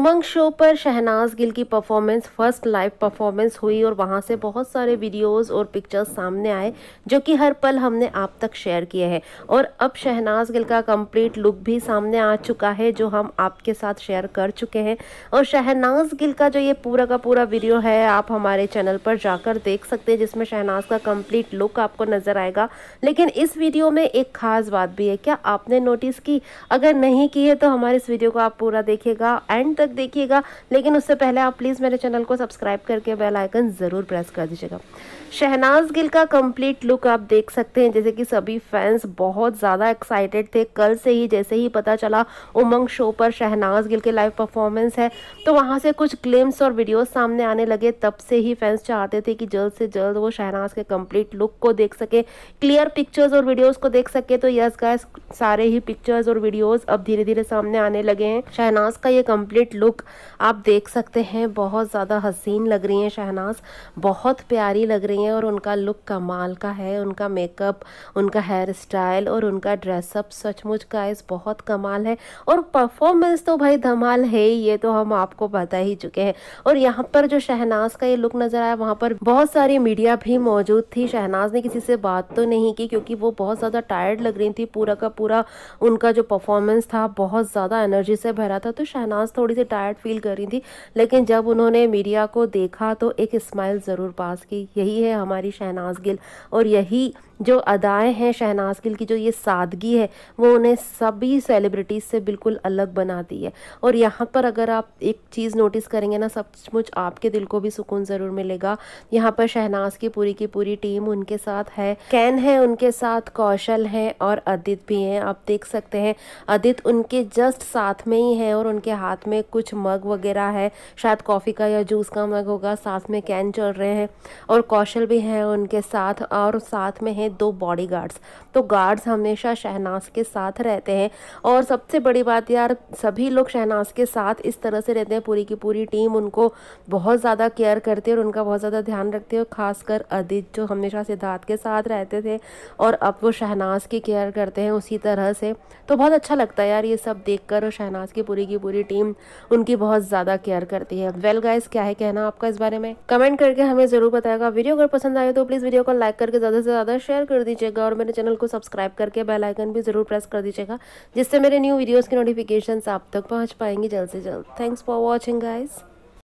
उमंग show पर शहनाज गिल की performance first live performance हुई और वहाँ से बहुत सारे वीडियोस और पिक्चर्स सामने आए, जो कि हर पल हमने आप तक शेयर किए हैं। और अब शहनाज गिल का कंप्लीट लुक भी सामने आ चुका है, जो हम आपके साथ शेयर कर चुके हैं। और शहनाज गिल का जो ये पूरा का पूरा वीडियो है, आप हमारे चैनल पर जाकर देख सकते हैं, जिसमें शहनाज का कंप्लीट लुक आपको नज़र आएगा। लेकिन इस वीडियो में एक खास बात भी है, क्या आपने नोटिस की? अगर नहीं की है तो हमारे इस वीडियो को आप पूरा देखिएगा। एंड तक देखिएगा। लेकिन उससे पहले आप प्लीज़ मेरे चैनल को सब्सक्राइब करके बेल आइकन ज़रूर प्रेस कर दीजिएगा। शहनाज गिल का कंप्लीट लुक आप देख सकते हैं। जैसे कि सभी फैंस बहुत ज़्यादा एक्साइटेड थे। कल से ही जैसे ही पता चला उमंग शो पर शहनाज गिल के लाइव परफॉर्मेंस है तो वहाँ से कुछ क्लिम्स और वीडियोस सामने आने लगे। तब से ही फैंस चाहते थे कि जल्द से जल्द वो शहनाज के कंप्लीट लुक को देख सके। क्लियर पिक्चर्स और वीडियोज़ को देख सके। तो यस गाइस सारे ही पिक्चर्स और वीडियोज़ अब धीरे धीरे सामने आने लगे हैं। शहनाज का ये कंप्लीट लुक आप देख सकते हैं, बहुत ज़्यादा हसीन लग रही हैं शहनाज। बहुत प्यारी लग रही हैं और उनका लुक कमाल का है। उनका मेकअप उनका हेयर स्टाइल और उनका ड्रेसअप सचमुच का इस बहुत कमाल है। और परफॉर्मेंस तो भाई धमाल है ही, ये तो हम आपको बता ही चुके हैं। और यहाँ पर जो शहनाज का ये लुक नज़र आया, वहाँ पर बहुत सारी मीडिया भी मौजूद थी। शहनाज ने किसी से बात तो नहीं की क्योंकि वो बहुत ज़्यादा टायर्ड लग रही थी। पूरा का पूरा उनका जो परफॉर्मेंस था, बहुत ज़्यादा एनर्जी से भरा था। तो शहनाज थोड़ी सी टायर्ड फील कर रही थी, लेकिन जब उन्होंने मीडिया को देखा तो एक स्माइल ज़रूर पास की। यही है हमारी शहनाज गिल। और यही जो अदाएँ हैं शहनाज गिल की, जो ये सादगी है, वो उन्हें सभी सेलिब्रिटीज़ से बिल्कुल अलग बनाती है। और यहाँ पर अगर आप एक चीज़ नोटिस करेंगे ना, सचमुच आपके दिल को भी सुकून ज़रूर मिलेगा। यहाँ पर शहनाज की पूरी की पूरी टीम उनके साथ है। कैन है उनके साथ, कौशल है और अदित भी हैं। आप देख सकते हैं, अदित उनके जस्ट साथ में ही है और उनके हाथ में कुछ मग वगैरह है, शायद कॉफ़ी का या जूस का मग होगा, साथ में कैन चल रहे हैं और कौशल भी हैं उनके साथ और साथ में है दो बॉडी गार्ड्स तो गार्ड्स हमेशा शहनाज के साथ रहते हैं और सबसे बड़ी बात यार, सभी लोग शहनाज के साथ इस तरह से रहते हैं, पूरी की पूरी टीम उनको बहुत ज़्यादा केयर करती है और उनका बहुत ज़्यादा ध्यान रखती है और ख़ासकर अदित जो हमेशा सिद्धार्थ के साथ रहते थे और अब वो शहनाज की केयर करते हैं उसी तरह से। तो बहुत अच्छा लगता है यार ये सब देख कर शहनाज की पूरी की पूरी टीम उनकी बहुत ज़्यादा केयर करती है। वेल गाइज़ क्या है कहना आपका इस बारे में? कमेंट करके हमें ज़रूर बताएगा। वीडियो अगर पसंद आए तो प्लीज़ वीडियो को लाइक करके ज़्यादा से ज़्यादा शेयर कर दीजिएगा और मेरे चैनल को सब्सक्राइब करके बेलाइकन भी ज़रूर प्रेस कर दीजिएगा, जिससे मेरे न्यू वीडियोज़ की नोटिफिकेशन आप तक पहुँच पाएँगी जल्द से जल्द। Thanks for watching guys